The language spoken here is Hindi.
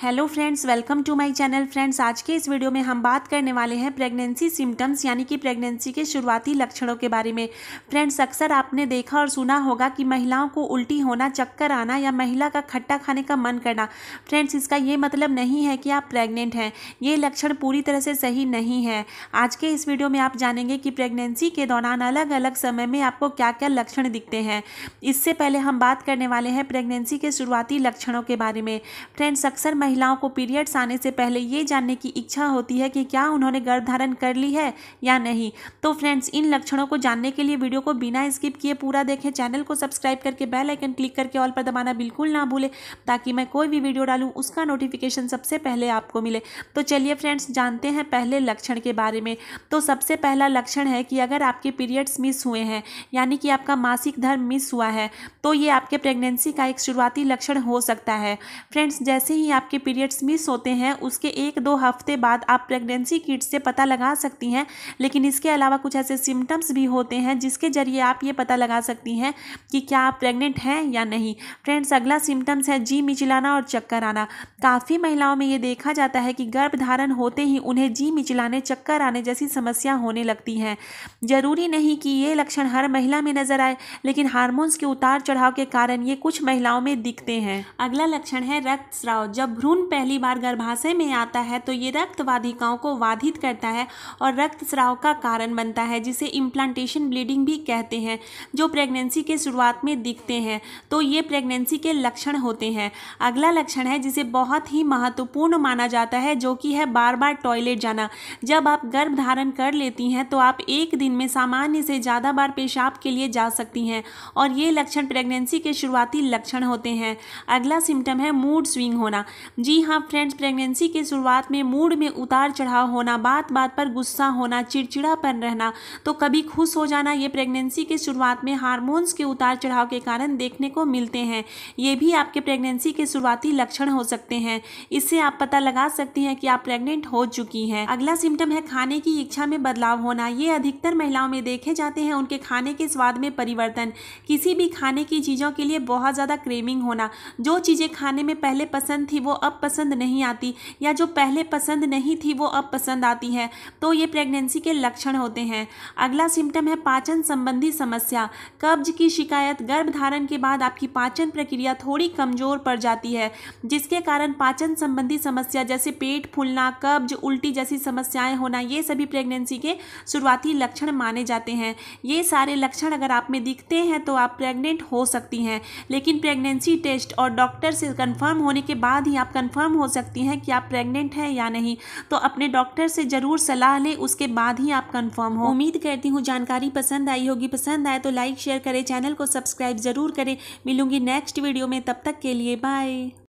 Hello friends welcome to my channel friends आज के इस वीडियो में हम बात करने वाले हैं प्रेगनेंसी सिम्टम्स यानी कि प्रेगनेंसी के शुरुआती लक्षणों के बारे में। फ्रेंड्स अक्सर आपने देखा और सुना होगा कि महिलाओं को उल्टी होना, चक्कर आना या महिला का खट्टा खाने का मन करना। फ्रेंड्स इसका ये मतलब नहीं है कि आप प्रेग्नेंट हैं। ये लक्षण पूरी तरह से सही नहीं है। आज के इस वीडियो में आप जानेंगे कि प्रेगनेंसी के दौरान अलग अलग समय में आपको क्या क्या लक्षण दिखते हैं। इससे पहले हम बात करने वाले हैं प्रेगनेंसी के शुरुआती लक्षणों के बारे में। फ्रेंड्स अक्सर महिलाओं को पीरियड्स आने से पहले ये जानने की इच्छा होती है कि क्या उन्होंने गर्भ धारण कर ली है या नहीं। तो फ्रेंड्स, इन लक्षणों को जानने के लिए वीडियो को बिना स्किप किए पूरा देखें। चैनल को सब्सक्राइब करके बेल आइकन क्लिक करके ऑल पर दबाना बिल्कुल ना भूलें, ताकि मैं कोई भी वीडियो डालूँ, उसका नोटिफिकेशन सबसे पहले आपको मिले। तो चलिए फ्रेंड्स, जानते हैं पहले लक्षण के बारे में। तो सबसे पहला लक्षण है कि अगर आपके पीरियड्स मिस हुए हैं, यानी कि आपका मासिक धर्म मिस हुआ है तो ये आपके प्रेगनेंसी का एक शुरुआती लक्षण हो सकता है। फ्रेंड्स, जैसे ही आपके पीरियड्स मिस होते हैं, उसके एक दो हफ़्ते बाद आप प्रेगनेंसी किट से पता लगा सकती हैं, लेकिन इसके अलावा कुछ ऐसे सिम्टम्स भी होते हैं जिसके ज़रिए आप ये पता लगा सकती हैं कि क्या आप प्रेग्नेंट हैं या नहीं। फ्रेंड्स अगला सिम्टम्स है जी मिचलाना और चक्कर आना। काफ़ी महिलाओं में ये देखा जाता है कि गर्भ धारण होते ही उन्हें जी मिचलाने, चक्कर आने जैसी समस्या होने लगती हैं। ज़रूरी नहीं कि ये लक्षण हर महिला में नज़र आए, लेकिन हार्मोन्स के उतार चढ़ाव के कारण ये कुछ महिलाओं में दिखते हैं। अगला लक्षण है रक्तस्राव। जब भ्रूण पहली बार गर्भाशय में आता है तो ये रक्त वाधिकाओं को बाधित करता है और रक्तस्राव का कारण बनता है, जिसे इम्प्लांटेशन ब्लीडिंग भी कहते हैं, जो प्रेगनेंसी के शुरुआत में दिखते हैं। तो ये प्रेगनेंसी के लक्षण होते हैं। अगला लक्षण है, जिसे बहुत ही महत्वपूर्ण माना जाता है, जो कि है बार बार टॉयलेट जाना। जब आप गर्भ धारण कर लेती हैं तो आप एक दिन में सामान्य से ज़्यादा बार पेशाब के लिए जा सकती हैं और ये लक्षण प्रेगनेंसी के शुरुआती लक्षण होते हैं। अगला सिम्टम है मूड स्विंग होना। जी हाँ फ्रेंड्स प्रेगनेंसी के शुरुआत में मूड में उतार चढ़ाव होना बात बात पर गुस्सा होना, चिड़चिड़ापन रहना तो कभी खुश हो जाना, ये प्रेगनेंसी के शुरुआत में हार्मोन्स के उतार चढ़ाव के कारण देखने को मिलते हैं। ये भी आपके प्रेगनेंसी के शुरुआती लक्षण हो सकते हैं। इससे आप पता लगा सकती हैं कि आप प्रेग्नेंट हो चुकी हैं। अगला सिम्टम है खाने की इच्छा में बदलाव होना। ये अधिकतर महिलाओं में देखे जाते हैं, उनके खाने के स्वाद में परिवर्तन। किसी भी खाने की चीज़ों के लिए बहुत ज़्यादा क्रेमिंग होना। जो चीज़ें खाने में पहले पसंद थी, वो अब पसंद नहीं आती या जो पहले पसंद नहीं थी वो अब पसंद आती है तो ये प्रेगनेंसी के लक्षण होते हैं। अगला सिम्टम है पाचन संबंधी समस्या। कब्ज की शिकायत गर्भ धारण के बाद आपकी पाचन प्रक्रिया थोड़ी कमज़ोर पड़ जाती है, जिसके कारण पाचन संबंधी समस्या जैसे पेट फूलना, कब्ज, उल्टी जैसी समस्याएँ होना, ये सभी प्रेगनेंसी के शुरुआती लक्षण माने जाते हैं। ये सारे लक्षण अगर आप में दिखते हैं तो आप प्रेग्नेंट हो सकती हैं, लेकिन प्रेगनेंसी टेस्ट और डॉक्टर से कंफर्म होने के बाद ही कंफर्म हो सकती हैं कि आप प्रेग्नेंट हैं या नहीं। तो अपने डॉक्टर से ज़रूर सलाह लें, उसके बाद ही आप कंफर्म हो। उम्मीद करती हूँ जानकारी पसंद आई होगी। पसंद आए तो लाइक शेयर करें चैनल को सब्सक्राइब ज़रूर करें। मिलूँगी नेक्स्ट वीडियो में, तब तक के लिए बाय